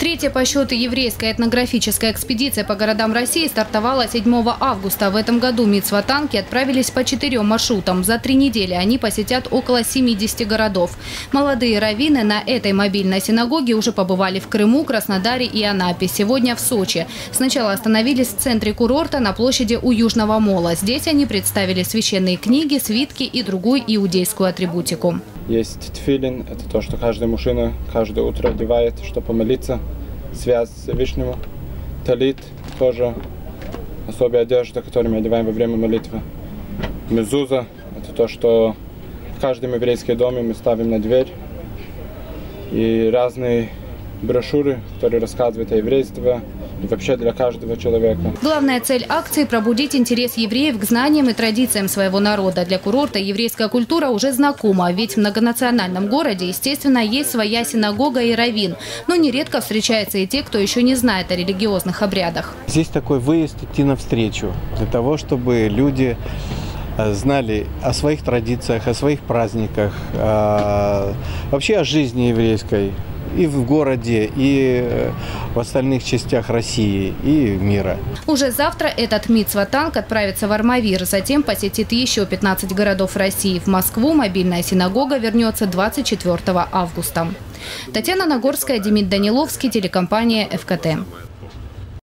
Третья по счету еврейская этнографическая экспедиция по городам России стартовала 7 августа. В этом году Мицватанки отправились по четырем маршрутам. За три недели они посетят около 70 городов. Молодые раввины на этой мобильной синагоге уже побывали в Крыму, Краснодаре и Анапе. Сегодня в Сочи. Сначала остановились в центре курорта на площади у Южного Мола. Здесь они представили священные книги, свитки и другую иудейскую атрибутику. Есть тфилин, это то, что каждый мужчина каждое утро одевает, чтобы помолиться, связь с Всевышнему. Талит тоже особая одежда, которую мы одеваем во время молитвы. Мезуза, это то, что в каждом еврейском доме мы ставим на дверь. И разные брошюры, которые рассказывают о еврействе, и вообще для каждого человека. Главная цель акции – пробудить интерес евреев к знаниям и традициям своего народа. Для курорта еврейская культура уже знакома, ведь в многонациональном городе, естественно, есть своя синагога и раввин. Но нередко встречаются и те, кто еще не знает о религиозных обрядах. Здесь такой выезд идти навстречу, для того, чтобы люди э, знали о своих традициях, о своих праздниках, вообще о жизни еврейской, и в городе, и э, в остальных частях России и мира. Уже завтра этот Мицватанк отправится в Армавир, затем посетит еще 15 городов России. В Москву мобильная синагога вернется 24 августа. Татьяна Нагорская, Демид Даниловский, телекомпания «ФКТ».